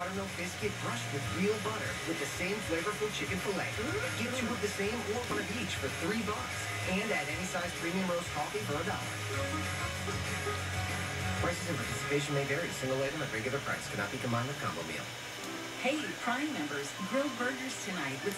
buttermilk biscuit brushed with real butter with the same flavorful chicken filet. Get two of the same or one of each for three bucks. And add any size premium roast coffee for a dollar. Prices and participation may vary. Single item at regular price cannot be combined with combo meal. Hey, Prime members, grill burgers tonight with